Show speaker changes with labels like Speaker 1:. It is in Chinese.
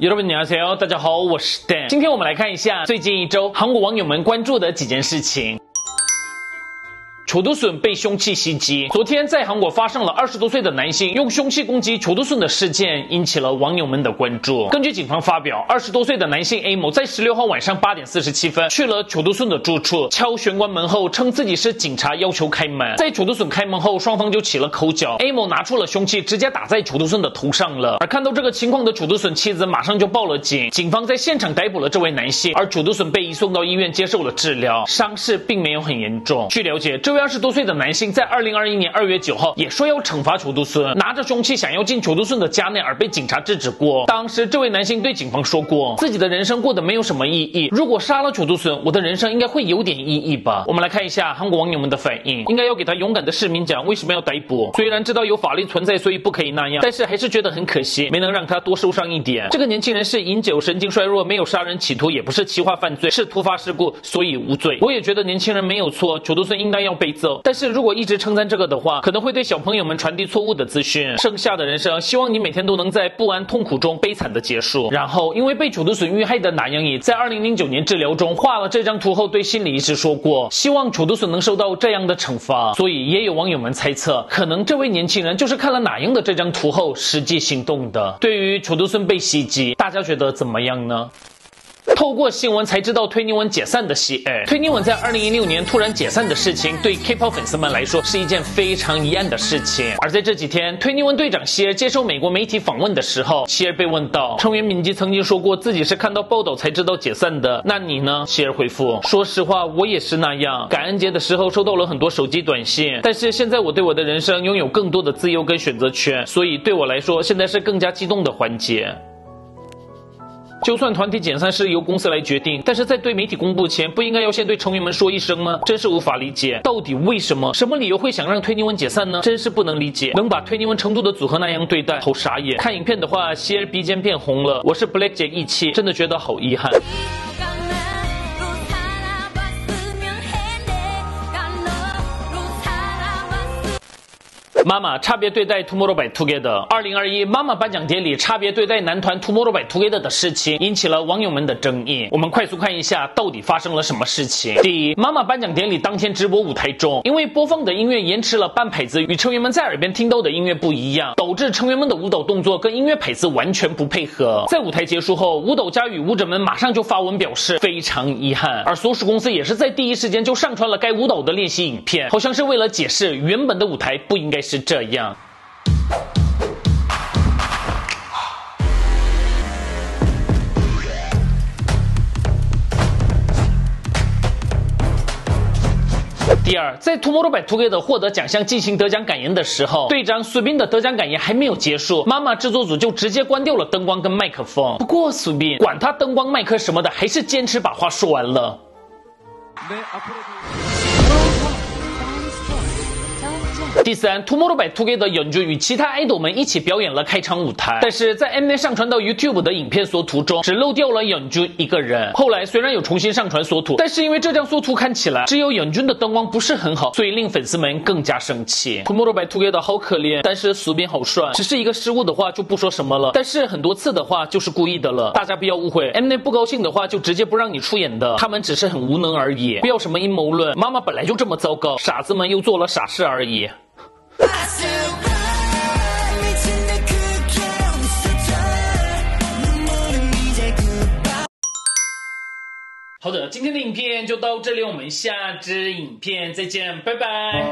Speaker 1: 여러분안녕하세요大家好，我是 Dan。今天我们来看一下最近一周韩国网友们关注的几件事情。 球毒笋被凶器袭击。昨天在韩国发生了二十多岁的男性用凶器攻击球毒笋的事件，引起了网友们的关注。根据警方发表，二十多岁的男性 A 某在十六号晚上八点四十七分去了球毒笋的住处，敲玄关门后称自己是警察，要求开门。在球毒笋开门后，双方就起了口角。A 某拿出了凶器，直接打在球毒笋的头上了。而看到这个情况的球毒笋妻子马上就报了警，警方在现场逮捕了这位男性，而球毒笋被移送到医院接受了治疗，伤势并没有很严重。据了解，这位。二十多岁的男性在二零二一年二月九号也说要惩罚裘都孙，拿着凶器想要进裘都孙的家内，而被警察制止过。当时这位男性对警方说过，自己的人生过得没有什么意义，如果杀了裘都孙，我的人生应该会有点意义吧。我们来看一下韩国网友们的反应，应该要给他勇敢的市民讲为什么要逮捕。虽然知道有法律存在，所以不可以那样，但是还是觉得很可惜，没能让他多受伤一点。这个年轻人是饮酒神经衰弱，没有杀人企图，也不是企划犯罪，是突发事故，所以无罪。我也觉得年轻人没有错，裘都孙应该要被但是如果。一直称赞这个的话，可能会对小朋友们传递错误的资讯。剩下的人生，希望你每天都能在不安、痛苦中悲惨的结束。然后，因为被主毒笋遇害的南阳也，在二零零九年治疗中画了这张图后，对心理医师说过，希望主毒笋能受到这样的惩罚。所以，也有网友们猜测，可能这位年轻人就是看了哪英的这张图后实际行动的。对于楚毒笋被袭击，大家觉得怎么样呢？透过新闻才知道推尼文解散的喜爱。推尼文在二零一六年突然解散的事情，对 K-pop 粉丝们来说是一件非常遗憾的事情。而在这几天，推尼文队长希尔接受美国媒体访问的时候，希尔被问到，成员敏基曾经说过自己是看到报道才知道解散的，那你呢？希尔回复，说实话，我也是那样。感恩节的时候收到了很多手机短信，但是现在我对我的人生拥有更多的自由跟选择权，所以对我来说，现在是更加激动的环节。就算团体解散是由公司来决定，但是在对媒体公布前，不应该要先对成员们说一声吗？真是无法理解，到底为什么？什么理由会想让推尼文解散呢？真是不能理解，能把推尼文成都的组合那样对待，好傻眼。看影片的话，希儿鼻尖变红了，我是 Black 姐一期，真的觉得好遗憾。妈妈差别对待 Tomorrow by Together。二零二一妈妈颁奖典礼差别对待男团 Tomorrow by Together 的事情引起了网友们的争议。我们快速看一下到底发生了什么事情。第一，妈妈颁奖典礼当天直播舞台中，因为播放的音乐延迟了半拍子，与成员们在耳边听到的音乐不一样，导致成员们的舞蹈动作跟音乐拍子完全不配合。在舞台结束后，舞蹈家与舞者们马上就发文表示非常遗憾，而所属公司也是在第一时间就上传了该舞蹈的练习影片，好像是为了解释原本的舞台不应该是。是这样。第二，在 Tomorrow by Together 获得奖项进行得奖感言的时候，队长苏斌的得奖感言还没有结束，妈妈制作组就直接关掉了灯光跟麦克风。不过苏斌管他灯光麦克什么的，还是坚持把话说完了。第三，Tomorrow by Together 演员与其他爱豆们一起表演了开场舞台，但是在 Mnet 上传到 YouTube 的影片缩图中，只漏掉了演员一个人。后来虽然有重新上传缩图，但是因为这张缩图看起来只有演员的灯光不是很好，所以令粉丝们更加生气。Tomorrow by Together 好可怜，但是苏斌好帅。只是一个失误的话就不说什么了，但是很多次的话就是故意的了。大家不要误会，Mnet 不高兴的话就直接不让你出演的，他们只是很无能而已。不要什么阴谋论，妈妈本来就这么糟糕，傻子们又做了傻事而已。好的，今天的影片就到这里，我们下支影片再见，拜拜。